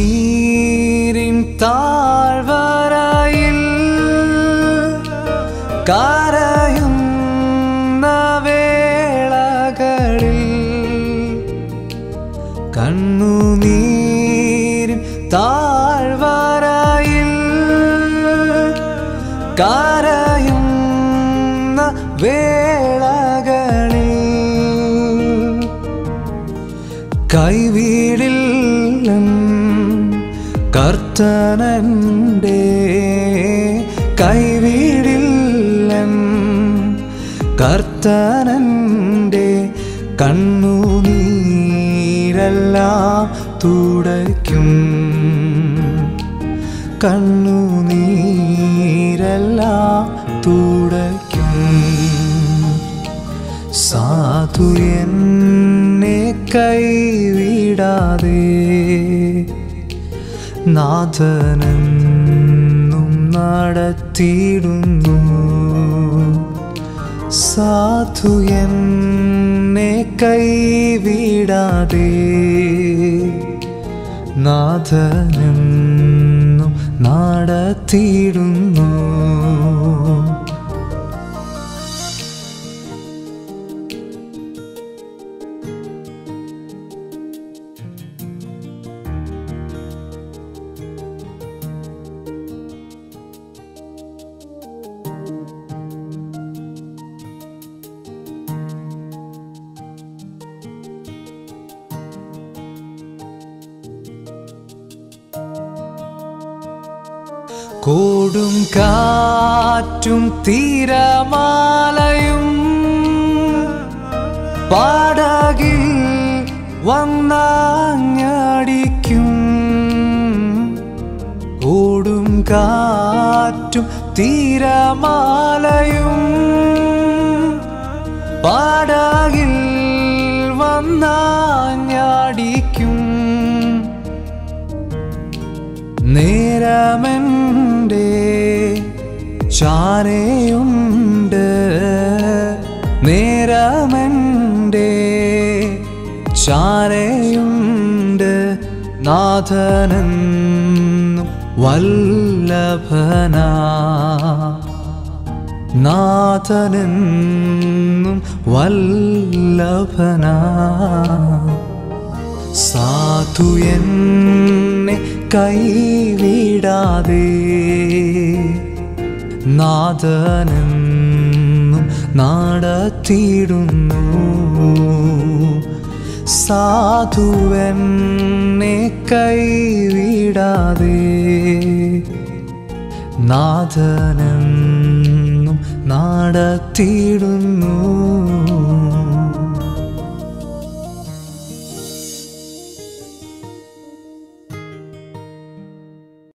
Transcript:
കണ്ണുനീരിൻ താഴ്വരയിൽ കരയുന്ന വേളകളിൽ കണ്ണുനീരിൻ താഴ്വരയിൽ കരയുന്ന വേളകളിൽ കൈവീടില്ലൻ കർത്തനന്റെ കൈവീടില്ലൻ. കർത്തനന്റെ കണ്ണുനീരെല്ലാം തുടയ്ക്കും. കണ്ണുനീരെല്ലാം തുടയ്ക്കും. സാധു എന്നെ കൈവിടാതെ നാഥനെന്നും നടത്തിയിടുന്നു. സാധു എന്നെ കൈവിടാതെ നാഥനെന്നും നടത്തിയിടുന്നു. കോടും കാറ്റും തീരമാലയും പാടകിൽ വന്നാഞ്ഞടിക്കും. കൂടും കാറ്റും തീരമാലയും പാടകിൽ വന്നാഞ്ഞടിക്കും. നേരമെന്റെ ചാരയുണ്ട് നേരമെന്റെ ചാരയുണ്ട് നാഥനെന്നും വല്ലഭന. നാഥനെന്നും വല്ലഭന. സാധു എന്നെ കൈവിടാതെ നാഥനെന്നും നടത്തിയിടുന്നു. സാധുവെന്നെ കൈവിടാതെ നാദനം നടത്തിയിടുന്നു.